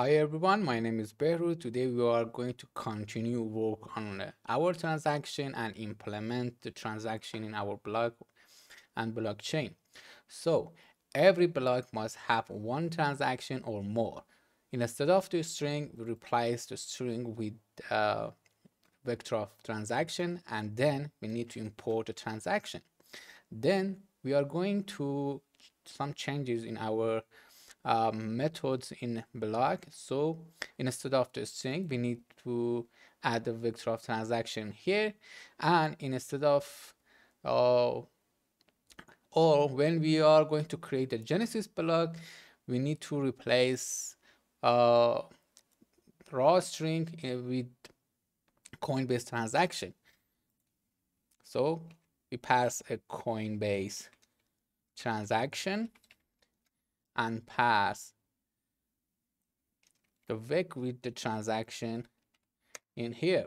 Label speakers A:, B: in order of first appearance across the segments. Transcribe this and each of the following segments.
A: Hi everyone, my name is Behrouz. Today we are going to continue work on our transaction and implement the transaction in our block and blockchain. So every block must have one transaction or more. Instead of the string, we replace the string with a vector of transaction and then we need to import the transaction. Then we are going to some changes in our um, methods in block. So instead of the string, we need to add the vector of transaction here. And instead of, uh, or when we are going to create a Genesis block, we need to replace uh, raw string with Coinbase transaction. So we pass a Coinbase transaction and pass the vec with the transaction in here.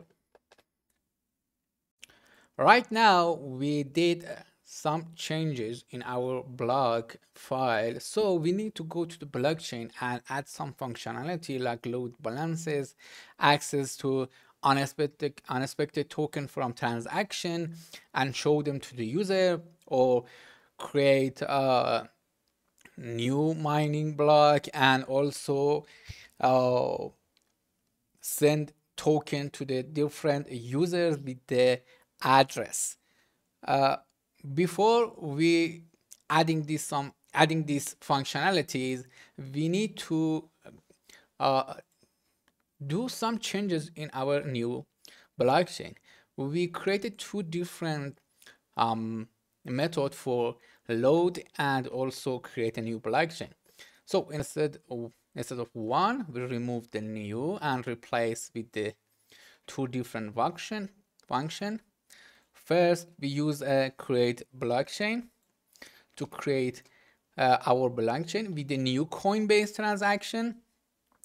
A: Right now, we did some changes in our block file. So we need to go to the blockchain and add some functionality like load balances, access to unexpected, unexpected token from transaction and show them to the user or create a new mining block and also uh, send token to the different users with the address. Uh, before we adding this some adding these functionalities, we need to uh, do some changes in our new blockchain. We created two different um, method for load and also create a new blockchain. So instead of, instead of one, we remove the new and replace with the two different function function. First, we use a create blockchain to create uh, our blockchain with the new Coinbase transaction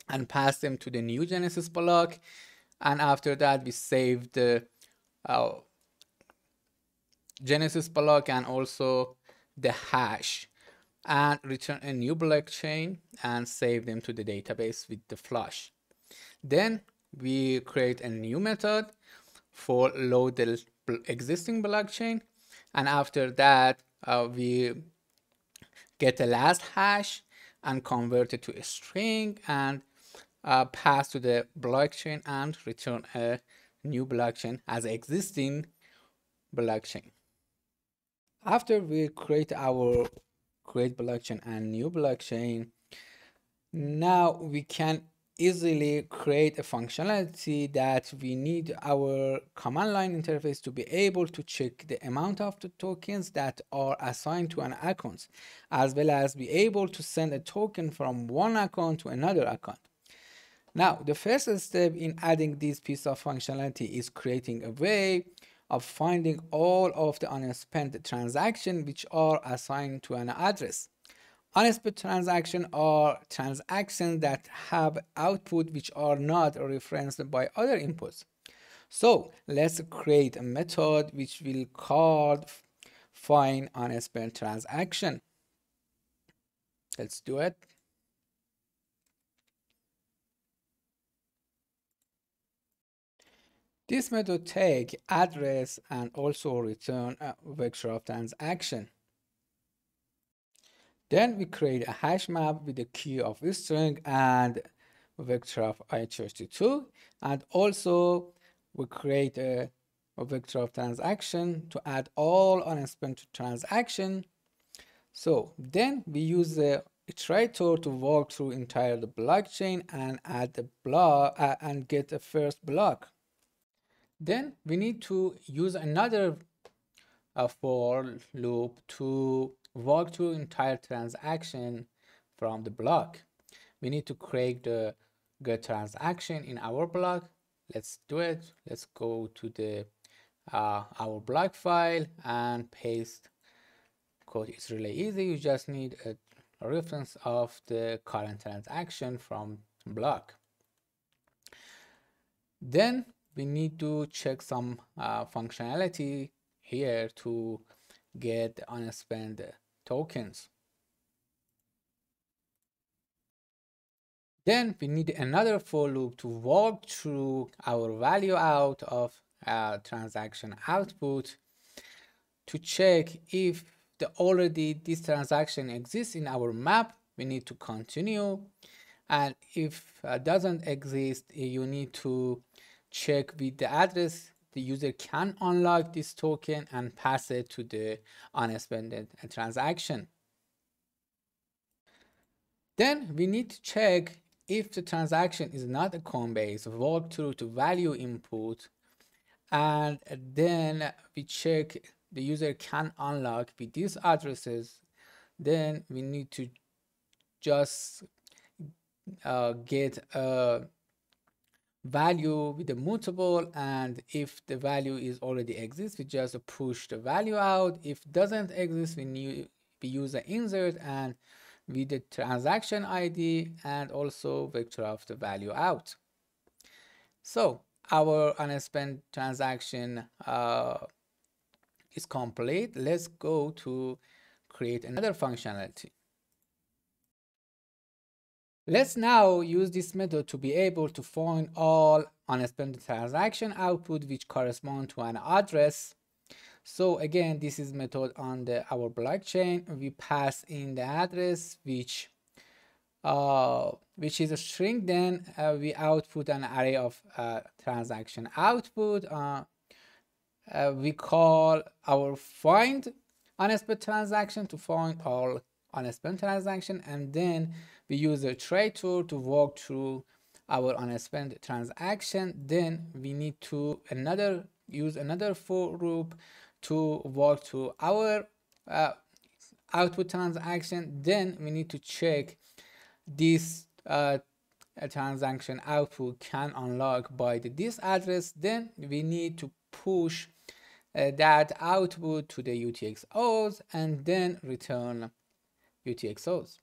A: and pass them to the new Genesis block. And after that, we save the uh, Genesis block and also the hash and return a new blockchain and save them to the database with the flush. Then we create a new method for load the existing blockchain and after that uh, we get the last hash and convert it to a string and uh, pass to the blockchain and return a new blockchain as existing blockchain. After we create our create blockchain and new blockchain, now we can easily create a functionality that we need our command line interface to be able to check the amount of the tokens that are assigned to an account as well as be able to send a token from one account to another account. Now the first step in adding this piece of functionality is creating a way of finding all of the unspent transactions which are assigned to an address. Unspent transactions are transactions that have output which are not referenced by other inputs. So let's create a method which will call find unspent transaction. Let's do it. This method take address and also return a vector of transaction. Then we create a hash map with the key of string and vector of i32 and also we create a, a, vector of transaction to add all unspent transaction. So then we use the iterator to walk through entire the blockchain and add the block uh, and get the first block. Then we need to use another uh, for loop to walk through entire transaction from the block. We need to create the get transaction in our block. Let's do it. Let's go to the uh, our block file and paste code. It's really easy. You just need a reference of the current transaction from block. Then we need to check some uh, functionality here to get unspent tokens. Then we need another for loop to walk through our value out of uh, transaction output to check if the already this transaction exists in our map we need to continue and if uh, doesn't exist you need to check with the address the user can unlock this token and pass it to the unspent transaction. Then we need to check if the transaction is not a Coinbase walk through to value input and then we check the user can unlock with these addresses. Then we need to just uh, get a value with a mutable and if the value is already exists we just push the value out. If doesn't exist we need we use an insert and with the transaction id and also vector of the value out. So our unspent transaction uh, is complete. Let's go to create another functionality Let's now use this method to be able to find all unspent transaction output which correspond to an address. So again, this is method on the our blockchain. We pass in the address which uh, which is a string. Then uh, we output an array of uh, transaction output. Uh, uh, we call our find unspent transaction to find all unspent transaction, and then we use a trade tool to walk through our unspent transaction. Then we need to another use another for loop to walk through our uh, output transaction. Then we need to check this uh, transaction output can unlock by the, this address. Then we need to push uh, that output to the UTXOs and then return UTXOs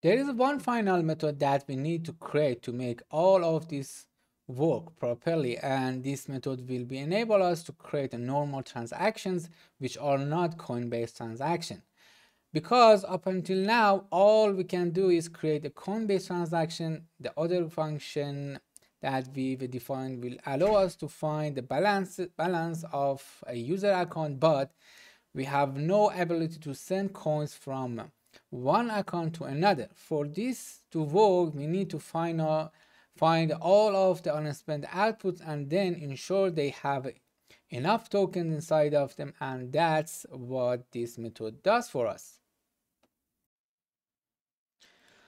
A: There is one final method that we need to create to make all of this work properly and this method will be enable us to create normal transactions which are not Coinbase transaction. Because up until now all we can do is create a Coinbase transaction, the other function that we've defined will allow us to find the balance balance of a user account but we have no ability to send coins from one account to another. For this to work, we need to find, uh, find all of the unspent outputs and then ensure they have enough tokens inside of them and that's what this method does for us.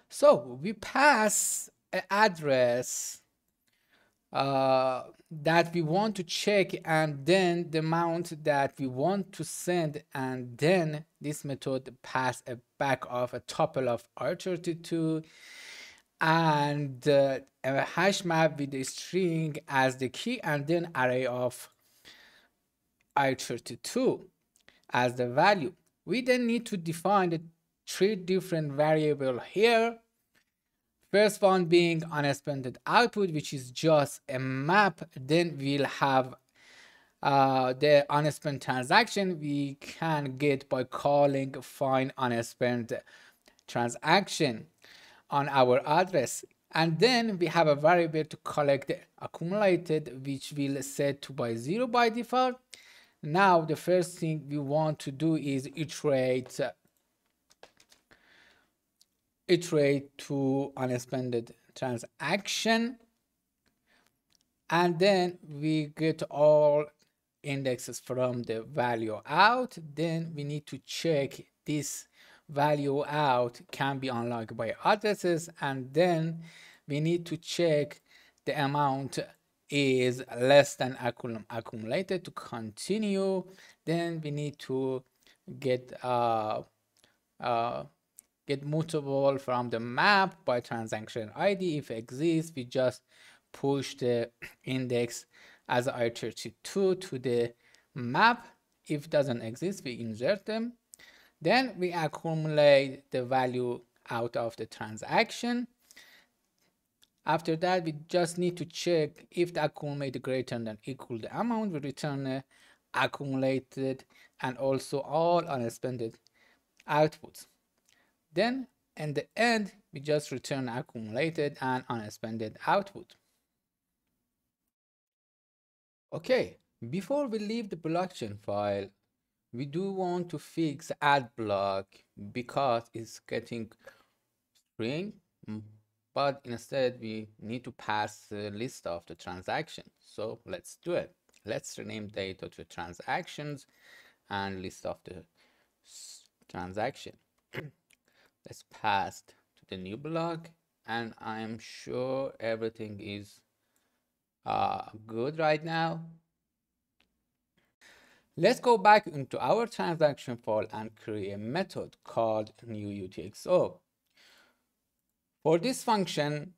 A: So we pass an address uh, that we want to check and then the amount that we want to send and then this method pass a back of a tuple of R32 and uh, a hash map with a string as the key and then array of R32 as the value. We then need to define the three different variable here First one being unspent output, which is just a map. Then we'll have uh, the unspent transaction we can get by calling find unspent transaction on our address. And then we have a variable to collect accumulated, which will set to by zero by default. Now, the first thing we want to do is iterate iterate to unspent transaction. And then we get all indexes from the value out. Then we need to check this value out can be unlocked by addresses. And then we need to check the amount is less than accumulated to continue. Then we need to get uh, uh, get mutable from the map by transaction ID. If it exists, we just push the index as i32 to the map. If it doesn't exist, we insert them. Then we accumulate the value out of the transaction. After that, we just need to check if the accumulated greater than equal the amount. We return the accumulated and also all unspent outputs. Then in the end, we just return accumulated and unspent output. Okay, before we leave the blockchain file, we do want to fix add block because it's getting string, mm, but instead we need to pass the list of the transaction. So let's do it. Let's rename data to transactions and list of the transaction. let's pass to the new block and I'm sure everything is uh, good right now. Let's go back into our transaction file and create a method called new UTXO. For this function,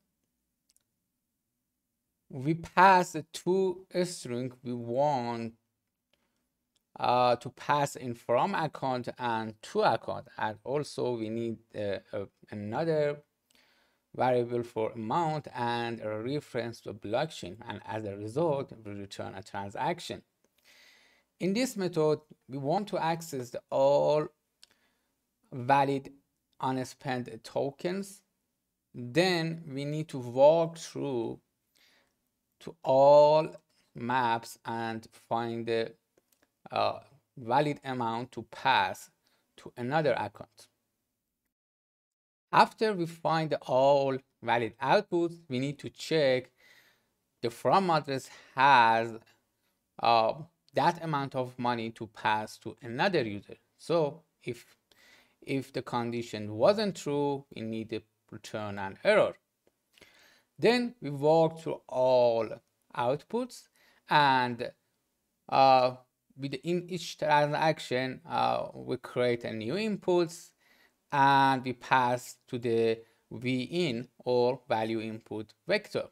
A: we pass the two string we want uh, to pass in from account and to account. And also we need uh, uh, another variable for amount and a reference to blockchain. And as a result we return a transaction. In this method we want to access the all valid unspent tokens. Then we need to walk through to all maps and find the uh, valid amount to pass to another account. After we find all valid outputs, we need to check the from address has uh, that amount of money to pass to another user. So if if the condition wasn't true, we need to return an error. Then we walk through all outputs and uh, with in each transaction, uh, we create a new inputs and we pass to the v in or value input vector.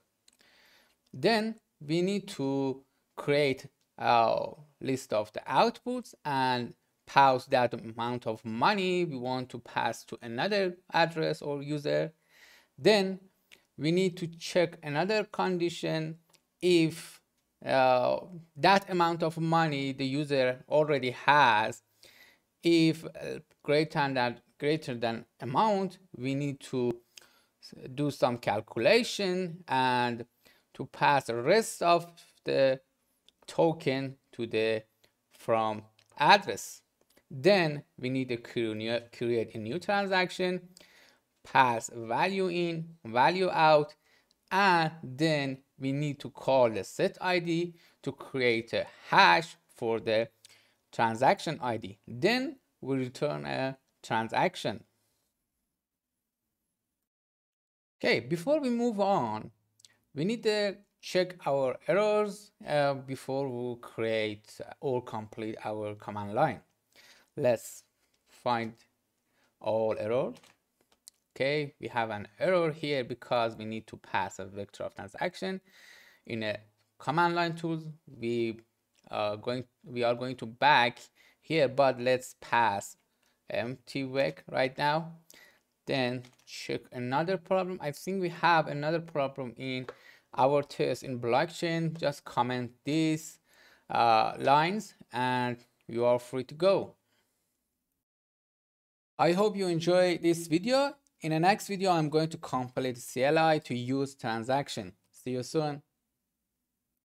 A: Then we need to create a list of the outputs and pass that amount of money we want to pass to another address or user. Then we need to check another condition if uh, that amount of money the user already has if uh, greater than that greater than amount we need to do some calculation and to pass the rest of the token to the from address. Then we need to create a new transaction pass value in value out and then we need to call the set ID to create a hash for the transaction ID. Then we return a transaction. Okay, before we move on, we need to check our errors uh, before we create or complete our command line. Let's find all errors okay we have an error here because we need to pass a vector of transaction in a command line tools we are going we are going to back here but let's pass empty vec right now. Then check another problem. I think we have another problem in our test in blockchain. Just comment these uh, lines and you are free to go. I hope you enjoy this video in the next video, I'm going to complete CLI to use transaction. See you soon.